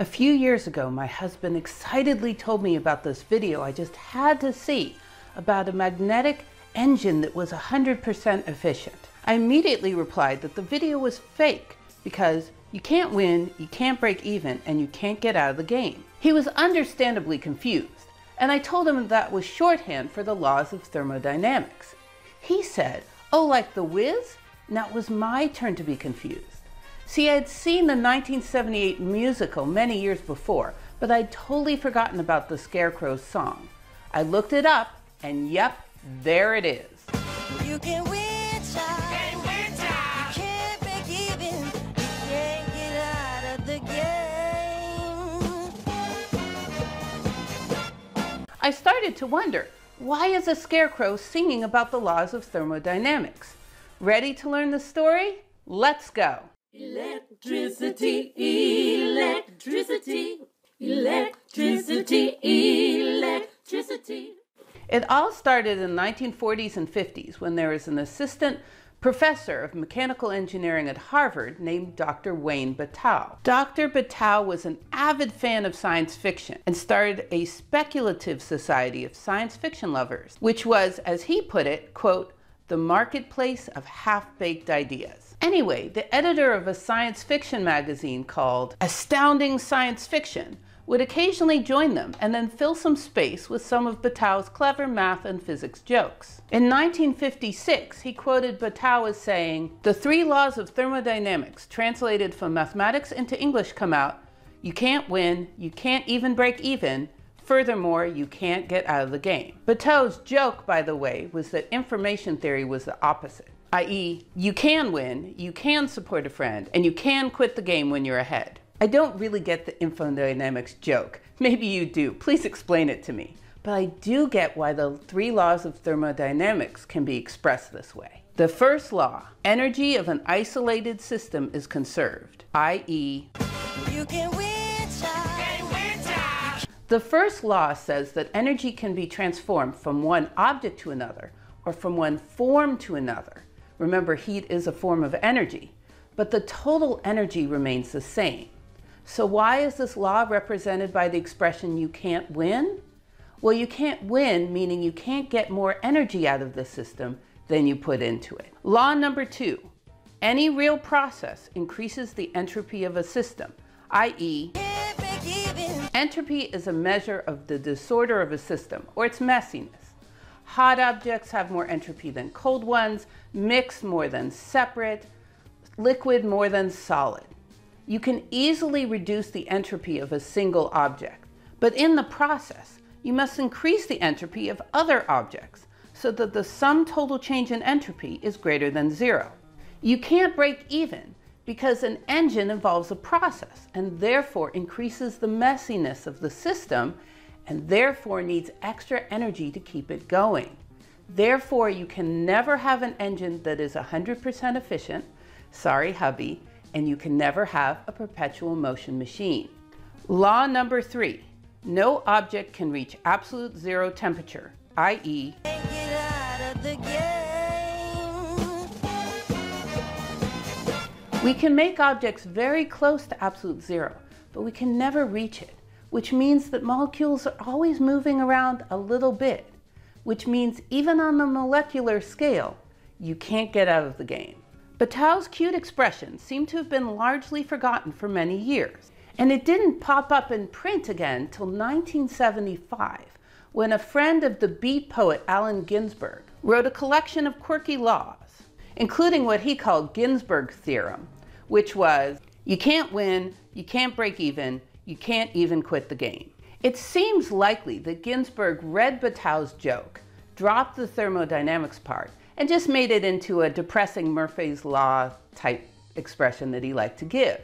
A few years ago, my husband excitedly told me about this video I just had to see about a magnetic engine that was 100% efficient. I immediately replied that the video was fake because you can't win, you can't break even, and you can't get out of the game. He was understandably confused, and I told him that was shorthand for the laws of thermodynamics. He said, oh, like the Wiz? Now it was my turn to be confused. See, I had seen the 1978 musical many years before, but I'd totally forgotten about the Scarecrow's song. I looked it up, and yep, there it is. You can win, child. You win, child. You can't break even. You can't get out of the game. I started to wonder, why is a scarecrow singing about the laws of thermodynamics? Ready to learn the story? Let's go. Electricity, electricity, electricity, electricity. It all started in the 1940s and 50s when there was an assistant professor of mechanical engineering at Harvard named Dr. Wayne Batteau. Dr. Batteau was an avid fan of science fiction and started a speculative society of science fiction lovers, which was, as he put it, quote, the marketplace of half-baked ideas. Anyway, the editor of a science fiction magazine called Astounding Science Fiction would occasionally join them and then fill some space with some of Batteau's clever math and physics jokes. In 1956, he quoted Batteau as saying, The three laws of thermodynamics translated from mathematics into English come out, you can't win, you can't even break even, Furthermore, you can't get out of the game. Batteau's joke, by the way, was that information theory was the opposite i.e., you can win, you can support a friend, and you can quit the game when you're ahead. I don't really get the infodynamics joke. Maybe you do. Please explain it to me. But I do get why the three laws of thermodynamics can be expressed this way. The first law, energy of an isolated system is conserved, i.e., you can win, The first law says that energy can be transformed from one object to another or from one form to another Remember, heat is a form of energy, but the total energy remains the same. So why is this law represented by the expression you can't win? Well, you can't win, meaning you can't get more energy out of the system than you put into it. Law number two, any real process increases the entropy of a system, i.e., entropy is a measure of the disorder of a system or its messiness. Hot objects have more entropy than cold ones, mixed more than separate, liquid more than solid. You can easily reduce the entropy of a single object, but in the process, you must increase the entropy of other objects so that the sum total change in entropy is greater than zero. You can't break even because an engine involves a process and therefore increases the messiness of the system and therefore needs extra energy to keep it going. Therefore, you can never have an engine that is 100% efficient, sorry hubby, and you can never have a perpetual motion machine. Law number three, no object can reach absolute zero temperature, i.e. We can make objects very close to absolute zero, but we can never reach it which means that molecules are always moving around a little bit, which means even on the molecular scale, you can't get out of the game. Batteau's cute expressions seem to have been largely forgotten for many years, and it didn't pop up in print again till 1975, when a friend of the beat poet Allen Ginsberg wrote a collection of quirky laws, including what he called Ginsberg theorem, which was, you can't win, you can't break even, you can't even quit the game. It seems likely that Ginsberg read Batteau's joke, dropped the thermodynamics part, and just made it into a depressing Murphy's Law type expression that he liked to give.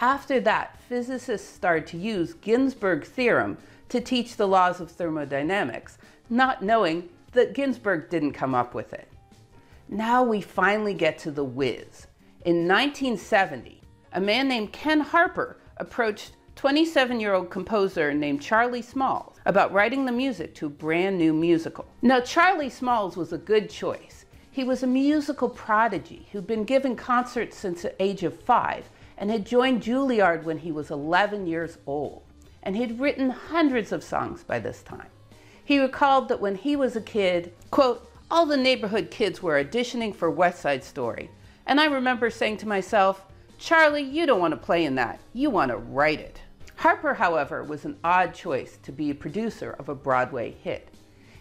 After that, physicists started to use Ginsberg theorem to teach the laws of thermodynamics, not knowing that Ginsberg didn't come up with it. Now we finally get to the Wiz. In 1970, a man named Ken Harper approached 27 year old composer named Charlie Smalls about writing the music to a brand new musical. Now, Charlie Smalls was a good choice. He was a musical prodigy who'd been giving concerts since the age of five and had joined Juilliard when he was 11 years old, and he'd written hundreds of songs by this time. He recalled that when he was a kid, quote, all the neighborhood kids were auditioning for West Side Story, and I remember saying to myself, Charlie, you don't want to play in that, you want to write it. Harper, however, was an odd choice to be a producer of a Broadway hit.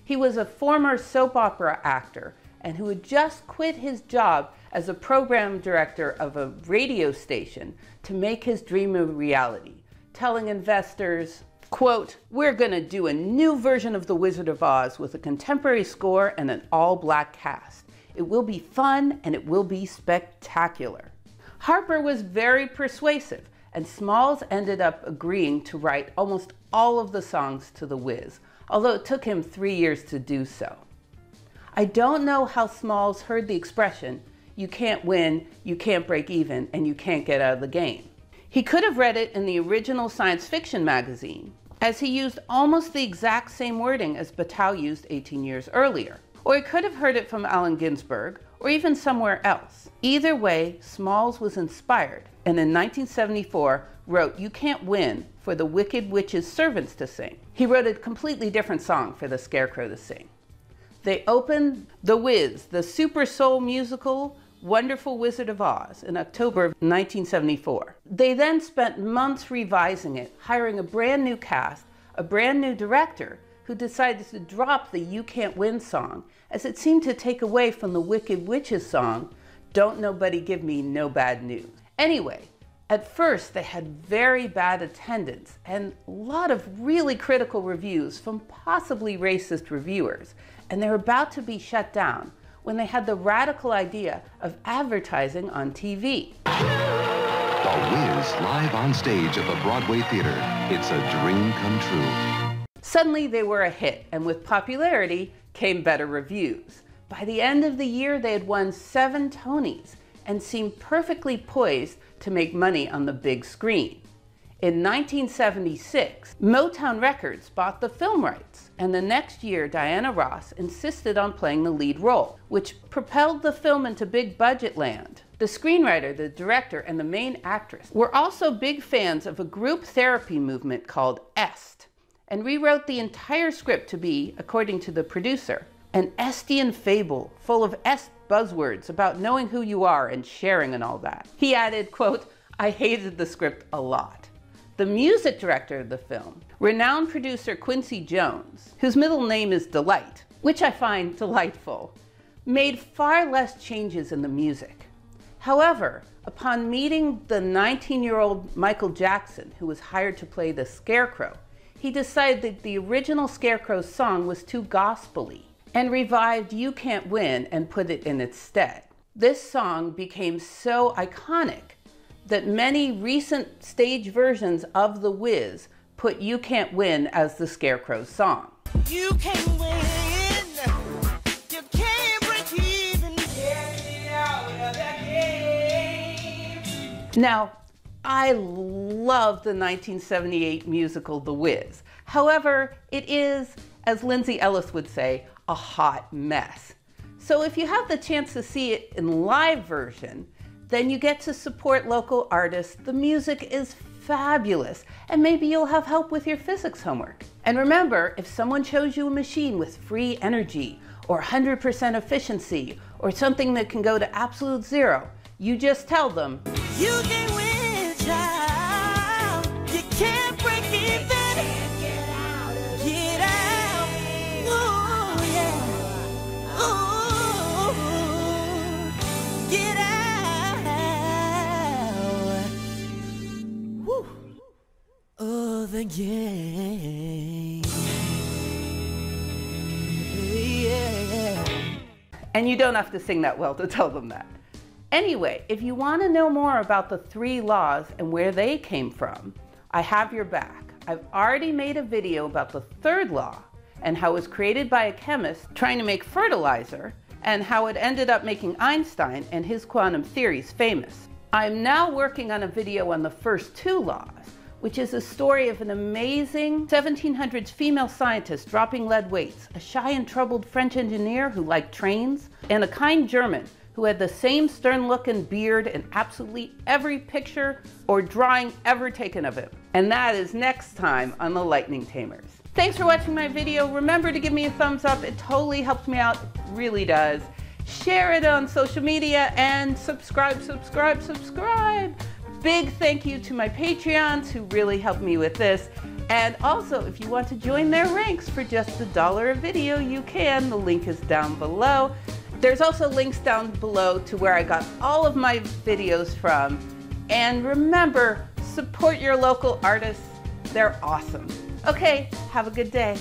He was a former soap opera actor and who had just quit his job as a program director of a radio station to make his dream a reality, telling investors, quote, we're going to do a new version of The Wizard of Oz with a contemporary score and an all-black cast. It will be fun and it will be spectacular. Harper was very persuasive, and Smalls ended up agreeing to write almost all of the songs to The Wiz, although it took him three years to do so. I don't know how Smalls heard the expression, you can't win, you can't break even, and you can't get out of the game. He could have read it in the original science fiction magazine, as he used almost the exact same wording as Batteau used 18 years earlier. Or he could have heard it from Allen Ginsberg, or even somewhere else. Either way, Smalls was inspired, and in 1974 wrote You Can't Win for the Wicked Witch's servants to sing. He wrote a completely different song for the Scarecrow to sing. They opened The Wiz, the super soul musical Wonderful Wizard of Oz in October of 1974. They then spent months revising it, hiring a brand new cast, a brand new director, who decided to drop the You Can't Win song, as it seemed to take away from the Wicked Witches song, Don't Nobody Give Me No Bad News. Anyway, at first they had very bad attendance and a lot of really critical reviews from possibly racist reviewers, and they were about to be shut down when they had the radical idea of advertising on TV. The Wiz live on stage at the Broadway Theater. It's a dream come true. Suddenly they were a hit, and with popularity came better reviews. By the end of the year, they had won seven Tonys and seemed perfectly poised to make money on the big screen. In 1976, Motown Records bought the film rights, and the next year Diana Ross insisted on playing the lead role, which propelled the film into big budget land. The screenwriter, the director, and the main actress were also big fans of a group therapy movement called EST, and rewrote the entire script to be, according to the producer, an Estian fable full of Est buzzwords about knowing who you are and sharing and all that. He added, quote, I hated the script a lot. The music director of the film, renowned producer Quincy Jones, whose middle name is Delight, which I find delightful, made far less changes in the music. However, upon meeting the 19 year old Michael Jackson, who was hired to play the Scarecrow, he decided that the original Scarecrow song was too gospely and revived You Can't Win and put it in its stead. This song became so iconic that many recent stage versions of The Wiz put You Can't Win as the Scarecrow's song. You can't win. You can't break even. Now, I love the 1978 musical The Wiz. However, it is, as Lindsay Ellis would say, a hot mess. So if you have the chance to see it in live version, then you get to support local artists. The music is fabulous, and maybe you'll have help with your physics homework. And remember, if someone shows you a machine with free energy, or 100% efficiency, or something that can go to absolute zero, you just tell them, You can win, child. You can't break even. the game. Yeah. And you don't have to sing that well to tell them that. Anyway, if you want to know more about the three laws and where they came from, I have your back. I've already made a video about the third law and how it was created by a chemist trying to make fertilizer and how it ended up making Einstein and his quantum theories famous. I'm now working on a video on the first two laws which is a story of an amazing 1700s female scientist dropping lead weights, a shy and troubled French engineer who liked trains, and a kind German who had the same stern look and beard in absolutely every picture or drawing ever taken of him. And that is next time on The Lightning Tamers. Thanks for watching my video. Remember to give me a thumbs up. It totally helps me out, really does. Share it on social media and subscribe, subscribe, subscribe. Big thank you to my Patreons who really helped me with this. And also, if you want to join their ranks for just a dollar a video, you can. The link is down below. There's also links down below to where I got all of my videos from. And remember, support your local artists. They're awesome. Okay, have a good day.